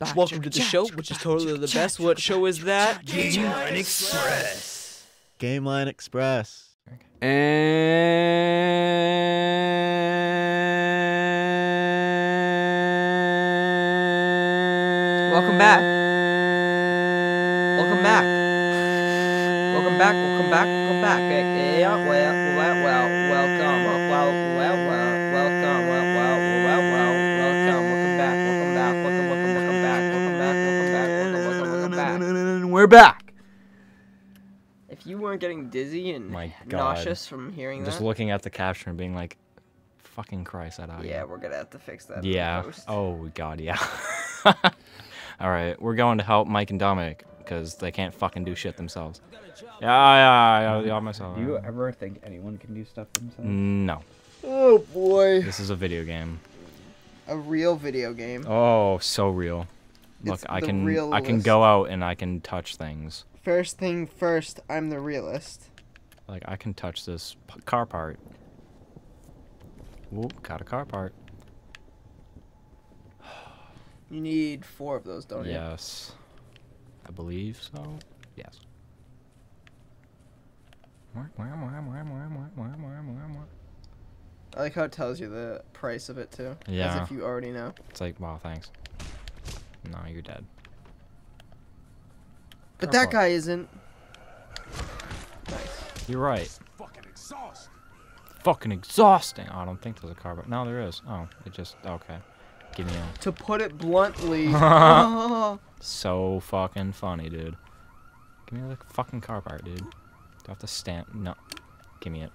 Back, Welcome to the jack, show, chicka, which is totally chicka, the jack, best. What show is jack, that? chicka, jack, Gameline Express. Gameline Express. Welcome back. Welcome back. Welcome back. Welcome back. Welcome back. We're back. If you weren't getting dizzy and My God. nauseous from hearing Just that, looking at the caption and being like, fucking Christ, that audio. yeah, we're gonna have to fix that. Yeah. post. Oh God, yeah. All right, we're going to help Mike and Dominic because they can't fucking do shit themselves. Yeah, yeah, yeah, yeah, myself. Do you ever think anyone can do stuff themselves? No, Oh boy, this is a video game. a real video game. Oh, so real. Look, I can I can go out and I can touch things. First thing first, I'm the realist. Like I can touch this p- car part. Whoop, got a car part. You need four of those, don't you? Yes. I believe so. Yes. I like how it tells you the price of it too. Yeah. As if you already know. It's like, wow, thanks. No, you're dead. But Car that guy isn't. Nice. You're right. Fucking exhausting. Oh, I don't think there's a car, but no, there is. Oh, it just okay. Give me a To put it bluntly. oh, so fucking funny, dude. Give me the fucking car part, dude. Do I have to stand? No. Give me it.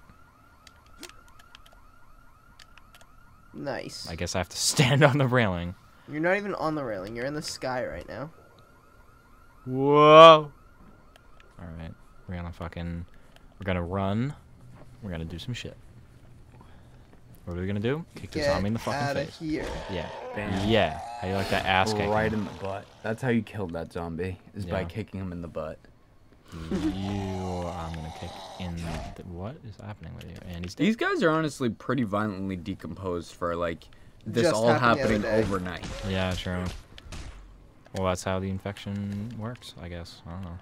nice. I guess I have to stand on the railing. You're not even on the railing. You're in the sky right now. Whoa. All right, we're gonna fucking, we're gonna run. We're gonna do some shit. What are we gonna do? Kick this Get zombie in the fucking outta face. here. Yeah. Bam. Yeah. How you like that ass kicking? Right in the butt. That's how you killed that zombie. Is by Yeah. kicking him in the butt. You, I'm gonna kick in. The, what is happening with you? And he's dead. These guys are honestly pretty violently decomposed for like this Just all happened the other happening overnight. Yeah, true. Well, that's how the infection works, I guess. I don't know.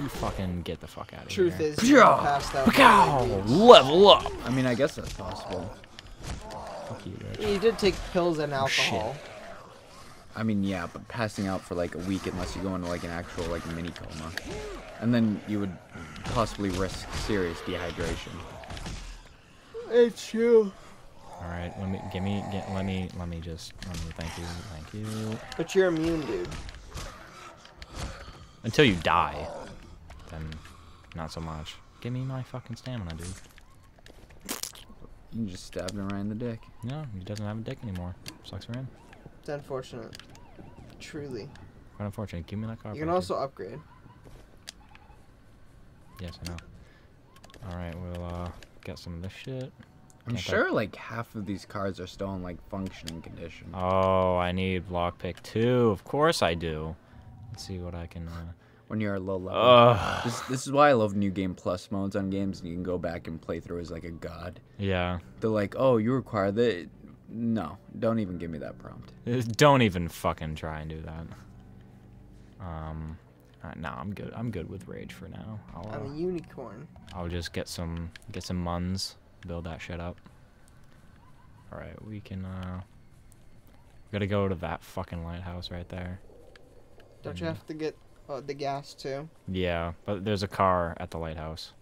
You fucking get the fuck out of Truth here. is, you passed out. Pow! for. Level up. I mean, I guess that's possible. Fuck you, bitch. You did take pills and Oh, shit. alcohol. I mean, yeah, but passing out for like a week unless you go into like an actual like mini coma, and then you would possibly risk serious dehydration. It's true. All right, let me give me get let me let me just let me thank you thank you But you're immune, dude. until you die, then not so much. Give me my fucking stamina, dude. You just stabbed him right in the dick. No, he doesn't have a dick anymore. Sucks for him. It's unfortunate. Truly. Quite unfortunate. Give me that car. You can part, also upgrade. Yes, I know. All right, we'll uh get some of this shit. I'm Can't I- sure like half of these cards are still in like functioning condition. Oh, I need lockpick two. Of course I do. Let's see what I can. Uh... when you're at low level. Ugh. This, this is why I love new game plus modes on games, and you can go back and play through as like a god. Yeah. They're like, oh, you require the. No, don't even give me that prompt. Uh, Don't even fucking try and do that. Um, uh, no, I'm good. I'm good with rage for now. I'll, I'm uh, a unicorn. I'll just get some get some muns, build that shit up. All right, we can. uh we Gotta go to that fucking lighthouse right there. Don't you have to get uh, the gas too? Yeah, but there's a car at the lighthouse.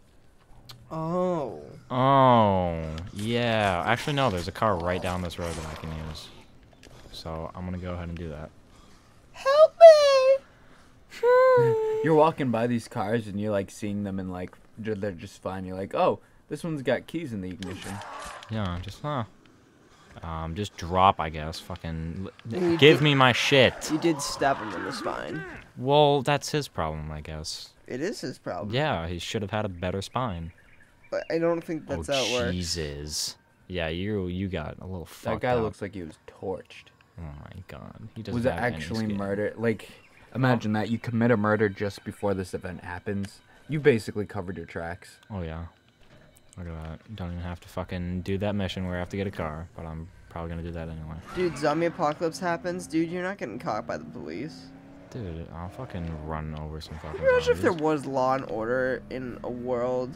Oh. Oh, yeah. Actually, no, there's a car right down this road that I can use. So I'm gonna go ahead and do that. Help me! You're walking by these cars and you're like seeing them and like they're just fine. You're like, oh, this one's got keys in the ignition. Yeah, just huh. Um, just drop, I guess. Fucking You give did- me my shit. You did stab him in the spine. Well, that's his problem, I guess. It is his problem. Yeah, he should have had a better spine. But I don't think that's oh how it works. Jesus. Yeah, you you got a little fucked That guy up. looks like he was torched. Oh my god, he doesn't Was it have any actually skin. murder? Like, imagine that you commit a murder just before this event happens. You basically covered your tracks. Oh yeah. Look at that. Don't even have to fucking do that mission where I have to get a car, but I'm probably gonna do that anyway. Dude, zombie apocalypse happens. Dude, you're not getting caught by the police. Dude, I'll fucking run over some fucking Imagine if there was law and order in a world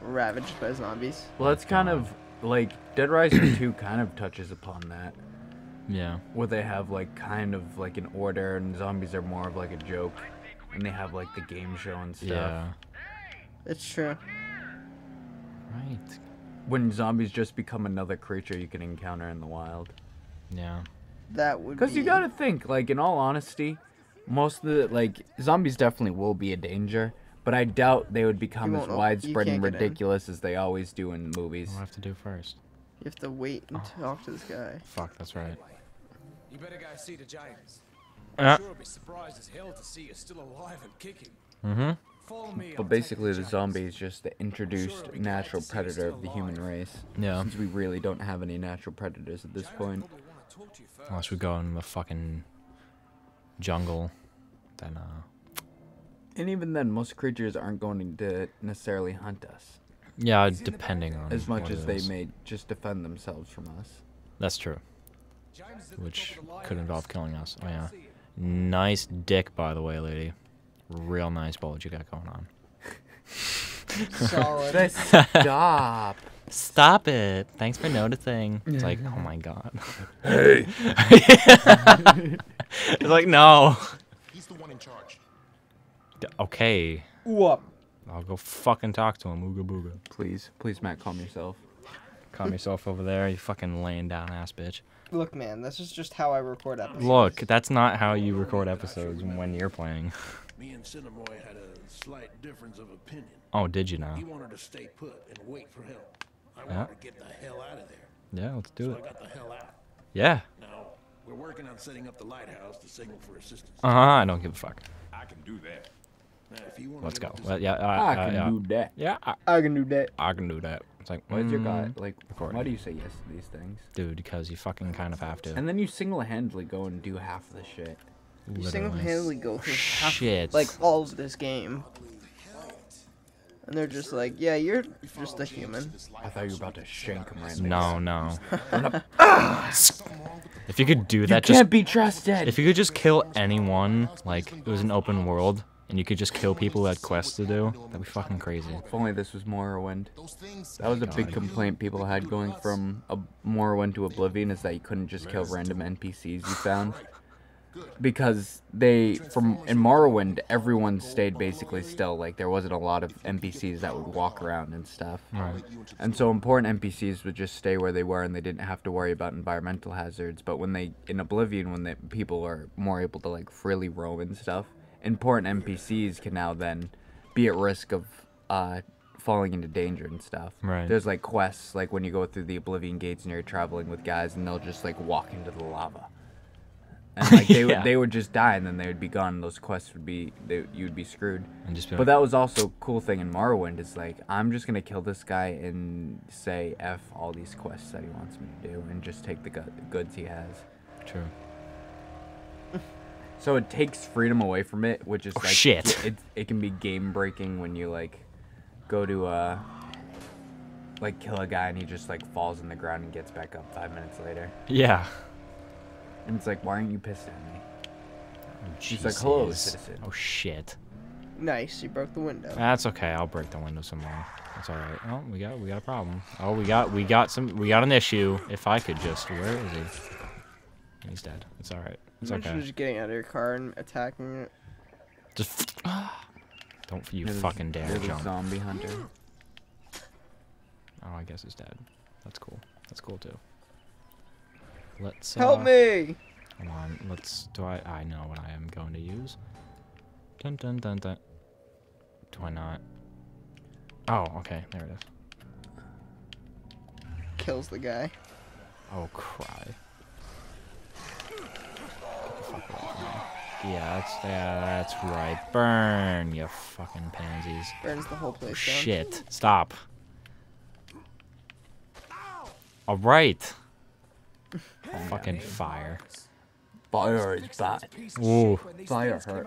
ravaged by zombies. Well, that's kind of like Dead Rising 2 kind of touches upon that. Yeah. Where they have like kind of like an order and zombies are more of like a joke. And they have like the game show and stuff. Yeah. It's true. Right. When zombies just become another creature you can encounter in the wild. Yeah. That would Because you gotta think, like, in all honesty, most of the, like, zombies definitely will be a danger, but I doubt they would become as won't know- you widespread and can't get in. ridiculous as they always do in movies. What do I have to do first? You have to wait and Oh. talk to this guy. Fuck, that's right. You better go see the James. Uh. Sure, I'll be surprised as hell to see you still alive and kicking. Mm-hmm. Follow me. But basically, the zombie is just the introduced natural predator of the human race. Yeah. Since we really don't have any natural predators at this point. Unless we go in the fucking jungle, then uh. And even then, most creatures aren't going to necessarily hunt us. Yeah, depending on As much what as it they is. may just defend themselves from us. That's true. Which could involve killing us. Oh yeah. Nice dick, by the way, lady. Real nice bulge you got going on. Solid. Stop. Stop it. Thanks for noticing. It's like, oh my god. Hey. it's like, no. He's the one in charge. D- Okay. Whoop. I'll go fucking talk to him. Ooga booga. Please, please, Matt, calm yourself. Calm yourself over there, you fucking laying down ass bitch. Look, man, this is just how I record episodes. Look, that's not how you record episodes when you're playing. Me and Sinamoi had a slight difference of opinion. Oh, did you now? He wanted to stay put and wait for help. I Yeah. wanted to get the hell out of there. Yeah, let's do So I it. got the hell out. Yeah. Now, we're working on setting up the lighthouse to signal for assistance. Uh huh. I don't give a fuck. I can do that. Now, if you want Let's to go. Well, yeah. Uh, I uh, can yeah. do that. Yeah. I, I can do that. I can do that. It's like, Why is your guy mm, like? recording. Why do you say yes to these things? dude? Because you fucking kind of have to. And then you single-handedly go and do half of the shit. You Literally. single-handedly go through half, Shit. like all of this game, and they're just like, "Yeah, you're just a human." I thought you were about to shank him right No, no. if you could do that, You that, can't be trusted. if you could just kill anyone, like it was an open world, and you could just kill people who had quests to do, that'd be fucking crazy. If only this was Morrowind. Those things. That was a big complaint people had going from a Morrowind to Oblivion is that you couldn't just kill random NPCs you found. Because they, from in Morrowind, everyone stayed basically still. Like there wasn't a lot of NPCs that would walk around and stuff. Right. And so important NPCs would just stay where they were and they didn't have to worry about environmental hazards. But when they in Oblivion, when the people are more able to like freely roam and stuff, important NPCs can now then be at risk of uh, falling into danger and stuff. Right. There's like quests like when you go through the Oblivion gates and you're traveling with guys and they'll just like walk into the lava. And like they Yeah. would they would just die and then they would be gone. Those quests would be they, you'd be screwed. And just be But like, that was also a cool thing in Morrowind. It's like I'm just gonna kill this guy and say f all these quests that he wants me to do, and just take the gu- goods he has. true. So it takes freedom away from it, which is Oh, like shit. It it can be game breaking when you like go to uh like kill a guy and he just like falls in the ground and gets back up five minutes later, Yeah. And it's like why aren't you pissed at me? Oh, She's like, "Hello, citizen." Oh shit. Nice, you broke the window. That's okay. I'll break the window some more. That's all right. Oh, we got we got a problem. Oh, we got we got some we got an issue. If I could just, where is he? He's dead. It's all right. It's Imagine okay. just getting out of your car and attacking it. Just don't you You're fucking dare you're jump. zombie hunter. Oh, I guess he's dead. That's cool. That's cool too. Let's Help uh, me! Hold on. Let's. Do I? I know what I am going to use. Dun dun dun dun. Do I not? Oh, okay. There it is. Kills the guy. Oh, cry. Get the fuck away from me. Yeah, that's yeah, that's right. Burn, you fucking pansies. Burns the whole place down. Shit. Stop. All right. Fucking fire. Fire is bad. Ooh. Fire hurt.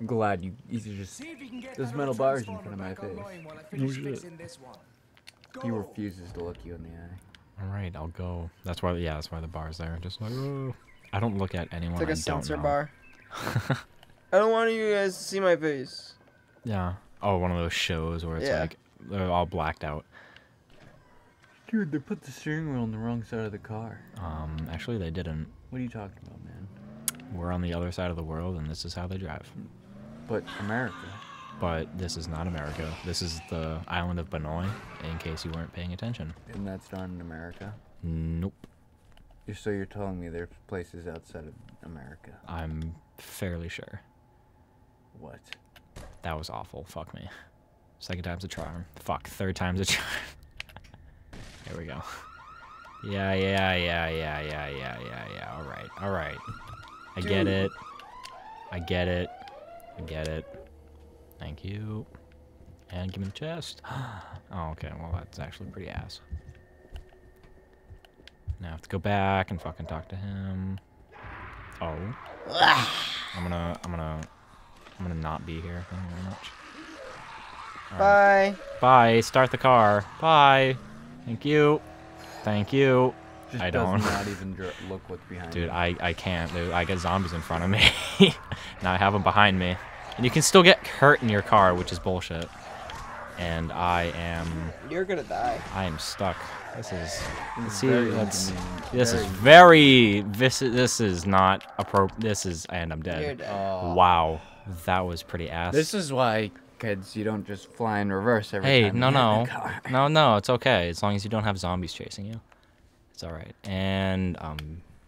I'm glad you you just There's metal bars in front of my face. Oh, shit. he refuses to look you in the eye. All right, I'll go. That's why. Yeah, that's why the bar's there. Just like, oh. I don't look at anyone. It's like a I don't censor know. bar. I don't want you guys to see my face. Yeah. Oh, one of those shows where it's Yeah. like they're all blacked out. Dude, they put the steering wheel on the wrong side of the car. Um, actually, they didn't. What are you talking about, man? We're on the other side of the world, and this is how they drive. But America. But this is not America. This is the island of Banoi, in case you weren't paying attention. And that's not in America. Nope. So you're telling me there's places outside of America. I'm fairly sure. What? That was awful. Fuck me. Second time's a charm. Fuck. Third time's a charm. There we go. Yeah, yeah, yeah, yeah, yeah, yeah, yeah, yeah. All right, all right. I get it. I get it. I get it. Thank you. And give me the chest. oh, okay. Well, that's actually pretty ass. Now I have to go back and fucking talk to him. Oh. I'm gonna, I'm gonna, I'm gonna not be here. Thank you very much. Alright. Bye. Bye. Start the car. Bye. Thank you. Thank you. Just I does don't. not even dr- look what's behind Dude, you. I, I can't. Dude, I got zombies in front of me. now I have them behind me. And you can still get hurt in your car, which is bullshit. And I am You're gonna die. I am stuck. This is It's see very that's inconvenient, this is very- very this is this is not appropriate. This is and I'm You're dead. dead. Oh. Wow, that was pretty ass. This is why, kids, you don't just fly in reverse every Hey, time. no, no, no, no. It's okay as long as you don't have zombies chasing you. It's all right. And um,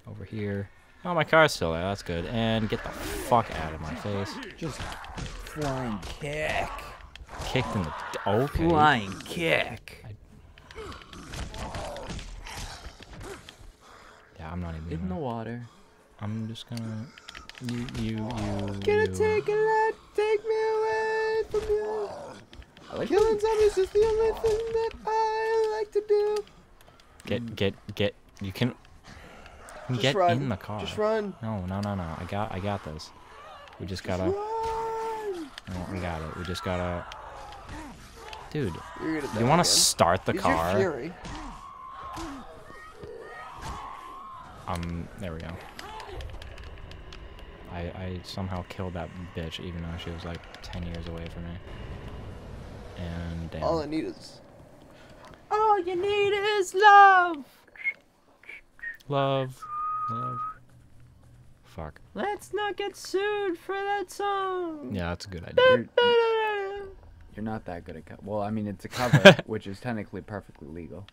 over here. Oh, my car's still there. That's good. And get the fuck out of my face. Just flying kick. Kicked in the. d- Okay. Flying kick. Yeah, I'm not even. In the Gonna, water. I'm just gonna. You, you, you. Gonna you. take a lot, like Killing zombies is the only thing that I like to do. Get, get, get. You can. Just get run. in the car. Just run. No, no, no, no. I got, I got this. We just gotta. Run. No, we got it. We just gotta. Dude, You're gonna die you want to start the Use your car? fury. Um, there we go. I, I somehow killed that bitch even though she was like 10 years away from me. And damn. All I need is. All you need is love. Love. Love. Fuck. Let's not get sued for that song. Yeah, that's a good idea. You're, you're not that good at co- Well, I mean, it's a cover, which is technically perfectly legal.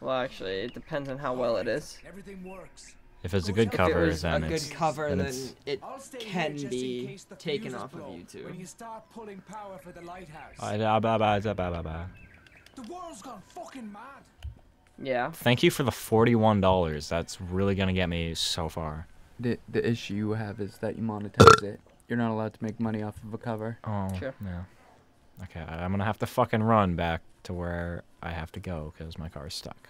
Well, actually, it depends on how well it is. Everything works. If it's a good If it cover, was then a good it's. cover, then then it I'll stay here can be taken off of YouTube. When you start pulling power for the lighthouse. The world's gone fucking mad. Yeah. Thank you for the $41. That's really gonna get me so far. The the issue you have is that you monetize it. You're not allowed to make money off of a cover. Oh, Sure. yeah. Okay, I- I'm gonna have to fucking run back to where I have to go because my car is stuck.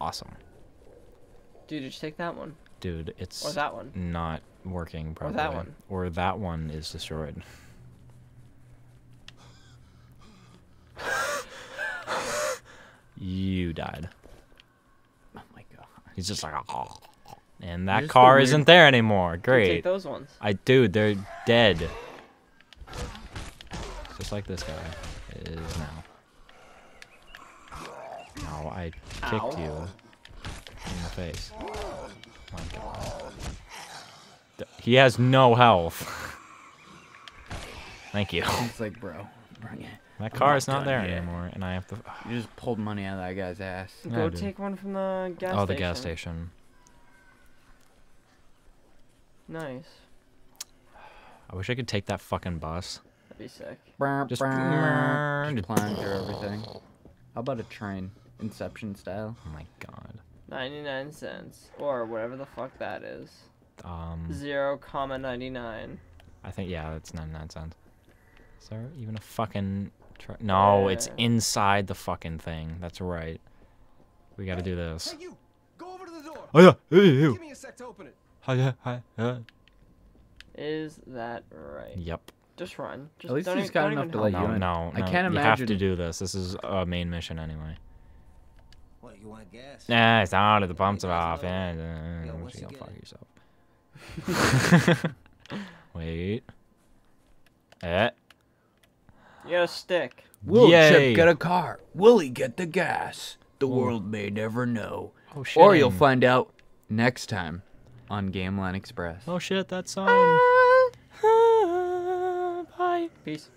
Awesome. Dude, did you take that one? Dude, it's Or that one? not working Or that one. Or that one is destroyed. you died. Oh my god. He's just like, oh. And that just car weird- isn't there anymore. You Take Great. those ones. I dude, they're dead. Just like this guy is now. No, I kicked Ow. you in the face. My God. D- He has no health. Thank you. It's like, bro, bring it. That car not is not done there yet. anymore, and I have to. You just pulled money out of that guy's ass. Yeah, Go take one from the gas oh, station. the gas station. Nice. I wish I could take that fucking bus. That'd be sick. Just, Just- just flying through everything. How about a train, Inception style? Oh my god. 99 cents. Or whatever the fuck that is. Um, 0, comma 99. I think yeah, that's 99 cents. Is there even a fucking tr No, it's inside the fucking thing. That's right. We got to do this. Hey, you! Go over to the door. Oh yeah. Hey, Give me a sec to open it. Hi, hi, hi, hi. Is that right? Yep. Just run. Just At least don't he's even, got enough to help let No, you in. no, I can't imagine. You have to do this. This is a main mission anyway. What, You want gas? Nah, it's out of the pumps are off. Yeah, Yo, yeah, what's you he go fuck yourself. Wait. Eh. You got a stick. Will Yay. Chip get a car? Will he get the gas? The world may never know. Oh shit. Or you'll find out next time on Gameline Express. Oh shit, that song. Bye. Peace.